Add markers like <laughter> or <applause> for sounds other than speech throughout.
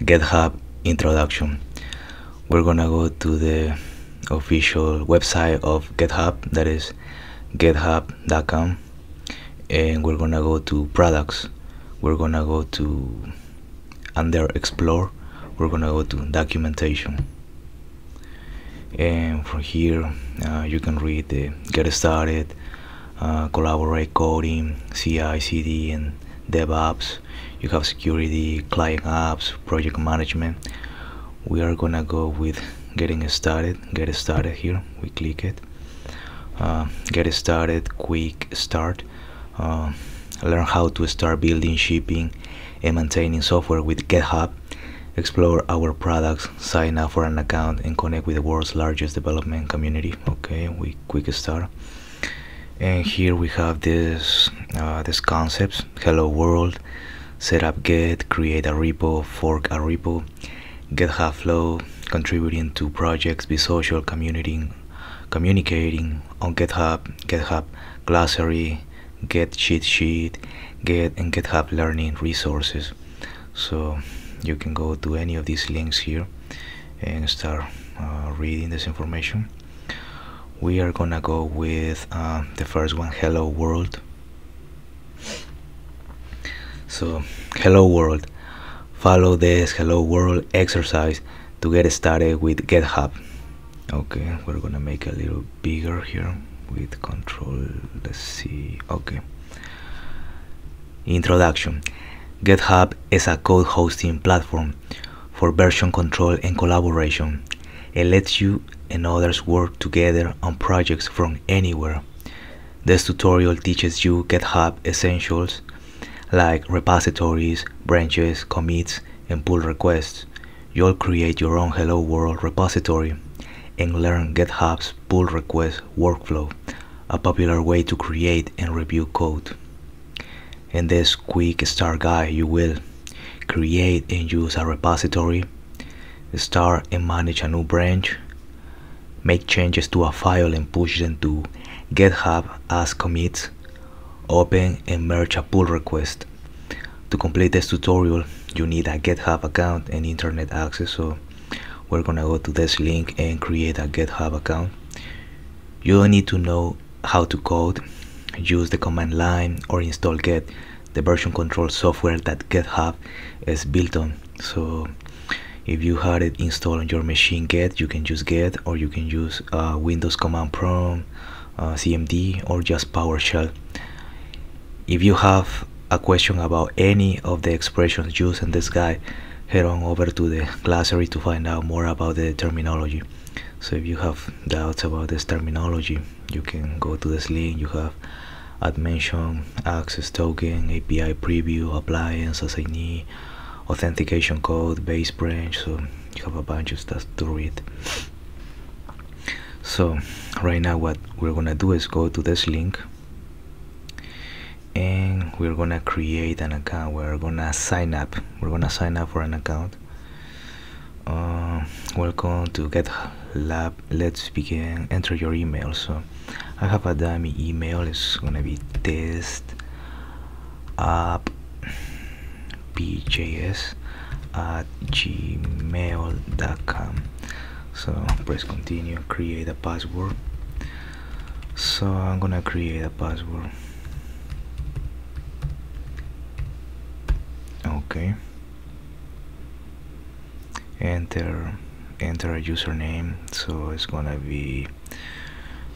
GitHub introduction. We're gonna go to the official website of GitHub, that is github.com, and we're gonna go to products. We're gonna go to under explore, we're gonna go to documentation, and from here uh, you can read the get started, uh, collaborate coding, CI, CD, and DevOps. You have security, client apps, project management. We are gonna go with getting started. Get started here. We click it. Uh, get started. Quick start. Uh, learn how to start building, shipping, and maintaining software with GitHub. Explore our products, sign up for an account, and connect with the world's largest development community. Okay, we quick start and here we have this uh, this concepts. Hello world. Set up Git create a repo fork a repo github flow contributing to projects be social community communicating on github github glossary Git cheat sheet Git and github learning resources. So you can go to any of these links here and start uh, reading this information we are gonna go with uh, the first one hello world. So hello world. Follow this hello world exercise to get started with github. Okay we're gonna make a little bigger here with control let's see okay. Introduction. Github is a code hosting platform for version control and collaboration it lets you and others work together on projects from anywhere. This tutorial teaches you GitHub essentials like repositories, branches, commits, and pull requests. You'll create your own Hello World repository and learn GitHub's pull request workflow, a popular way to create and review code. In this quick start guide, you will create and use a repository, start and manage a new branch, make changes to a file and push them to GitHub as commits, open and merge a pull request. To complete this tutorial, you need a GitHub account and internet access, so we're gonna go to this link and create a GitHub account. You don't need to know how to code, use the command line or install Git, the version control software that GitHub is built on. So if you had it installed on your machine Git you can use Git or you can use uh, Windows command prompt uh, CMD or just PowerShell. If you have a question about any of the expressions used in this guide head on over to the glossary to find out more about the terminology. So if you have doubts about this terminology you can go to this link. You have admission access token API preview appliance assignee authentication code base branch so you have a bunch of stuff to read. So right now what we're gonna do is go to this link and we're gonna create an account. We're gonna sign up. We're gonna sign up for an account. Uh, welcome to GitHub let's begin. Enter your email. So I have a dummy email. It's gonna be test app bjs at gmail.com so press continue create a password. So I'm gonna create a password. Okay. Enter enter a username. So it's gonna be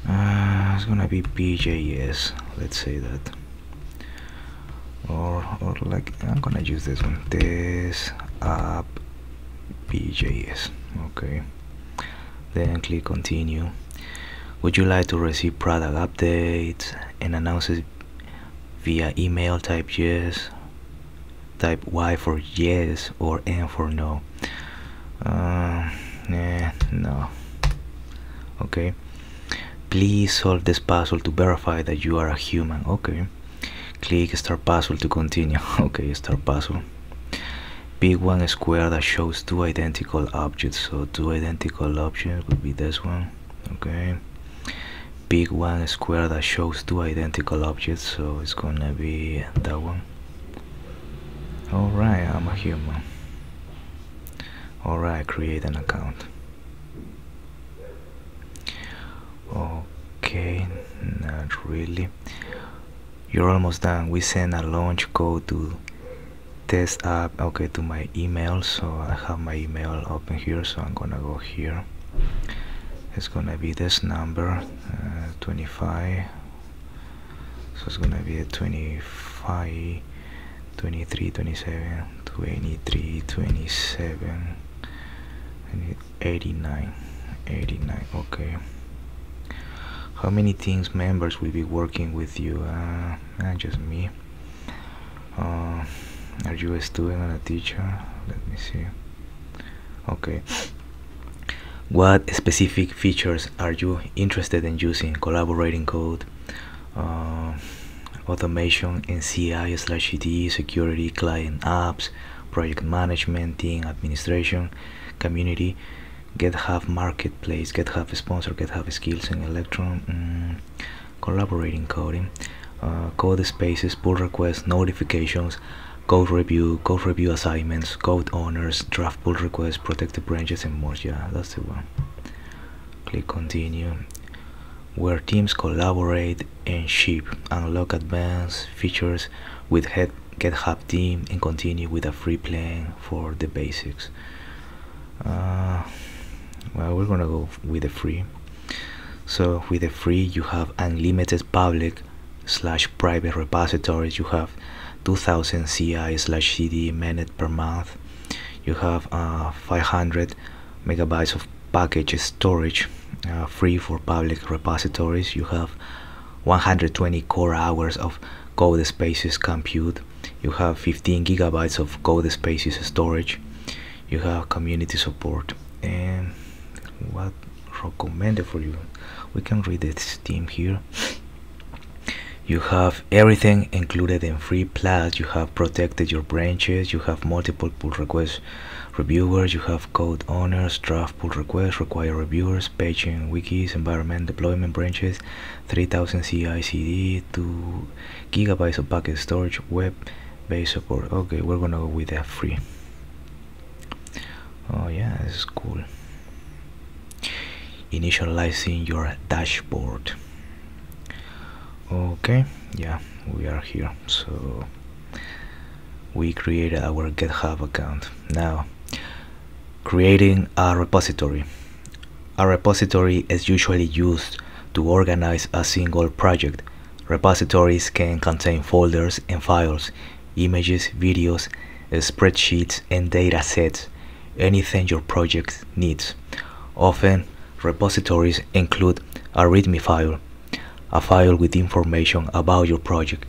uh, it's gonna be bjs let's say that or or like I'm gonna use this one. This app bjs okay. Then click continue. Would you like to receive product updates and announces via email? Type yes. Type y for yes or n for no. Uh, eh, no. Okay. Please solve this puzzle to verify that you are a human. Okay click start puzzle to continue. <laughs> Okay start puzzle. Pick one square that shows two identical objects. So two identical objects would be this one. Okay. Pick one square that shows two identical objects. So it's gonna be that one. Alright I'm a human. Alright create an account. Okay not really you're almost done. We send a launch code to test app okay to my email. So I have my email open here so I'm gonna go here. It's gonna be this number uh, 25 so it's gonna be a 25 23 27 23 27 89 89 okay how many teams members will be working with you? Uh, uh just me. Uh, are you a student or a teacher? Let me see. Okay. What specific features are you interested in using? Collaborating code uh, automation and CI slash CD, security, client apps, project management, team administration, community, GitHub marketplace, GitHub sponsor, GitHub skills and Electron, mm, collaborating coding, uh, code spaces, pull requests, notifications, code review, code review assignments, code owners, draft pull requests, protected branches and more. Yeah, that's the one. Click continue where teams collaborate and ship, unlock advanced features with head GitHub team and continue with a free plan for the basics. Uh, well, we're gonna go with the free. So with the free, you have unlimited public slash private repositories. You have 2000 CI slash CD minute per month. You have uh, 500 megabytes of package storage uh, free for public repositories. You have 120 core hours of code spaces compute. You have 15 gigabytes of code spaces storage. You have community support. And what recommended for you? We can read this theme here. You have everything included in free plus. You have protected your branches. You have multiple pull requests reviewers, you have code owners, draft pull requests, require reviewers, paging, wikis, environment, deployment branches, 3000 CI CD, 2 gigabytes of packet storage, web based support. Okay, we're gonna go with that free. Oh yeah, this is cool. Initializing your dashboard. Okay, yeah, we are here. So we created our GitHub account. Now Creating a repository. A repository is usually used to organize a single project. Repositories can contain folders and files, images, videos, spreadsheets, and data sets, anything your project needs. Often, repositories include a README file, a file with information about your project.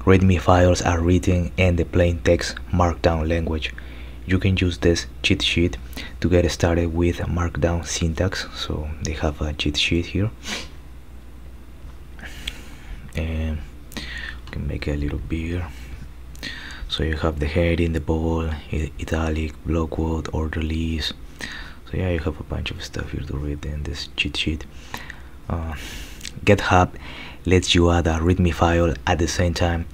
README files are written in the plain text markdown language. You can use this cheat sheet to get started with markdown syntax. So they have a cheat sheet here. And you can make it a little bigger. So you have the heading the ball italic block quote order list so yeah you have a bunch of stuff here to read in this cheat sheet uh, github lets you add a readme file at the same time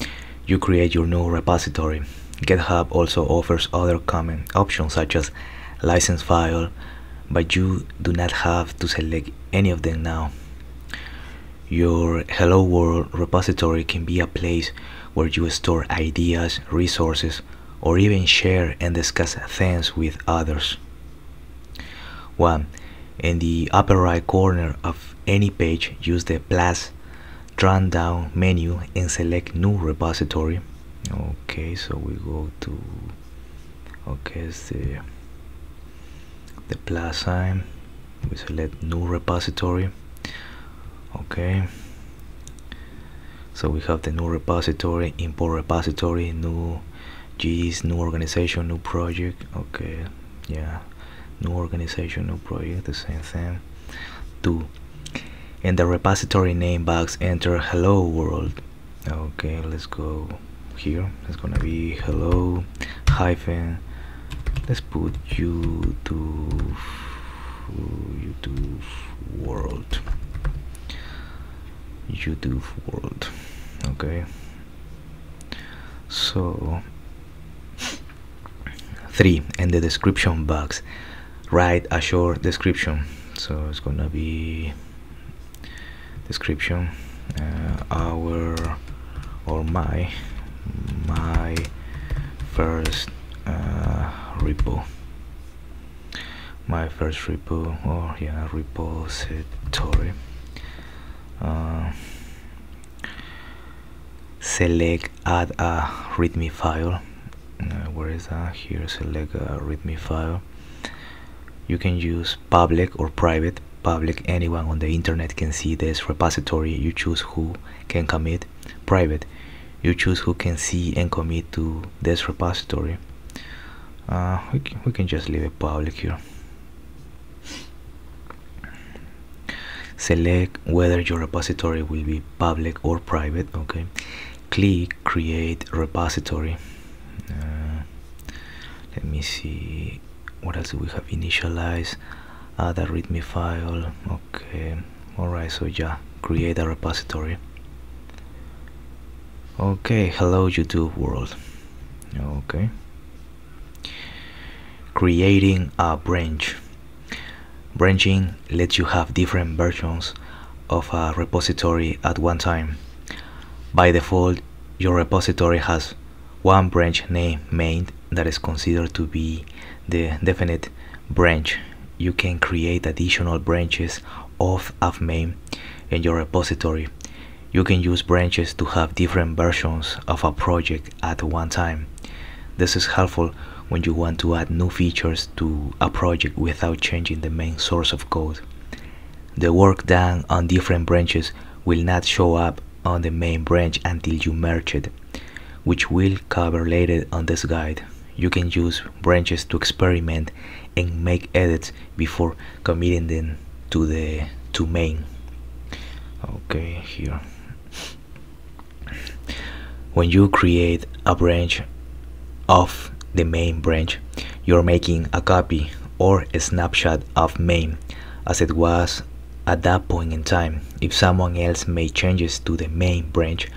you create your new repository GitHub also offers other common options such as license file, but you do not have to select any of them now. Your Hello World repository can be a place where you store ideas, resources, or even share and discuss things with others. 1. In the upper right corner of any page, use the plus drop down menu and select New Repository. Okay so we go to okay it's the the plus sign. We select new repository. Okay. So we have the new repository import repository new gist new organization new project. Okay yeah new organization new project the same thing. Two. In the repository name box enter hello world. Okay let's go here. It's gonna be hello hyphen. Let's put youtube youtube world. Youtube world. Okay. So three. In the description box write a short description. So it's gonna be description uh, our or my my first uh, repo. My first repo or yeah repository. Uh, select add a readme file. Uh, where is that? Here select a readme file you can use public or private public anyone on the internet can see this repository. You choose who can commit private. You choose who can see and commit to this repository. Uh, we, can, we can just leave it public here. Select whether your repository will be public or private okay? Click create repository. Uh, let me see what else do we have? Initialize add a readme file okay. Alright so yeah create a repository. Okay hello youtube world. Okay. Creating a branch. Branching lets you have different versions of a repository at one time. By default your repository has one branch name main that is considered to be the definite branch. You can create additional branches off of main in your repository. You can use branches to have different versions of a project at one time. This is helpful when you want to add new features to a project without changing the main source of code. The work done on different branches will not show up on the main branch until you merge it which we'll cover later on this guide you can use branches to experiment and make edits before committing them to the to main. Okay here. When you create a branch of the main branch you're making a copy or a snapshot of main as it was at that point in time. If someone else made changes to the main branch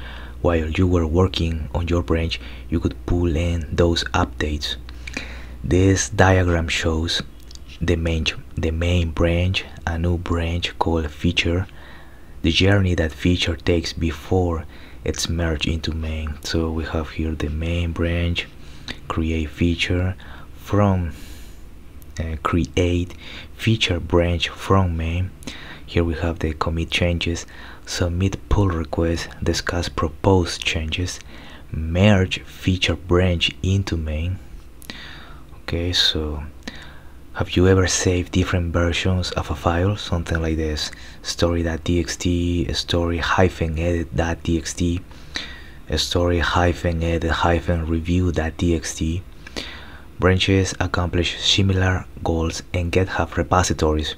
while you were working on your branch you could pull in those updates. This diagram shows the main the main branch a new branch called feature the journey that feature takes before it's merged into main. So we have here the main branch create feature from uh, create feature branch from main here we have the commit changes submit pull request discuss proposed changes merge feature branch into main. Okay so have you ever saved different versions of a file? Something like this story.txt story hyphen edit.txt story hyphen edit hyphen review.txt branches accomplish similar goals in github repositories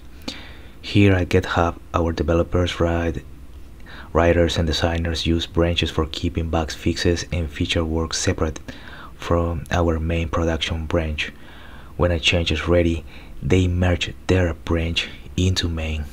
here at GitHub, our developers, write, writers, and designers use branches for keeping bugs fixes and feature work separate from our main production branch. When a change is ready, they merge their branch into main.